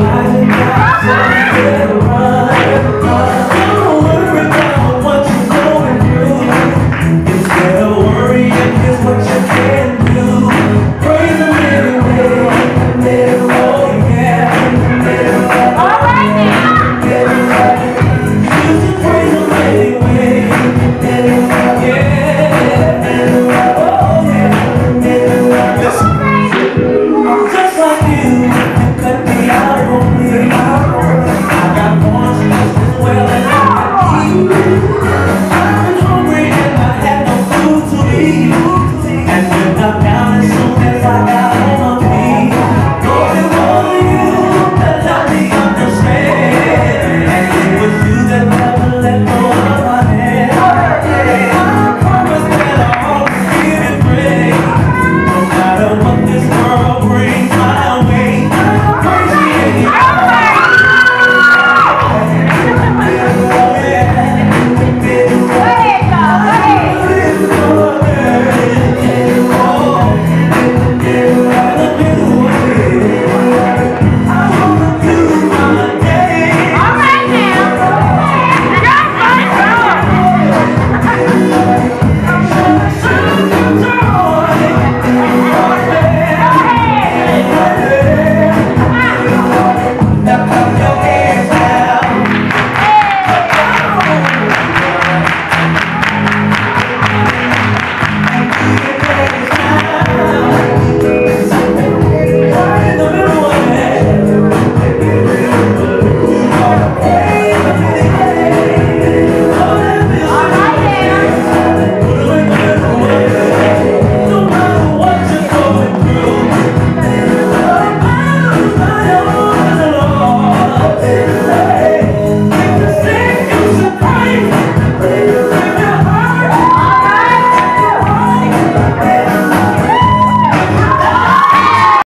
Saudade,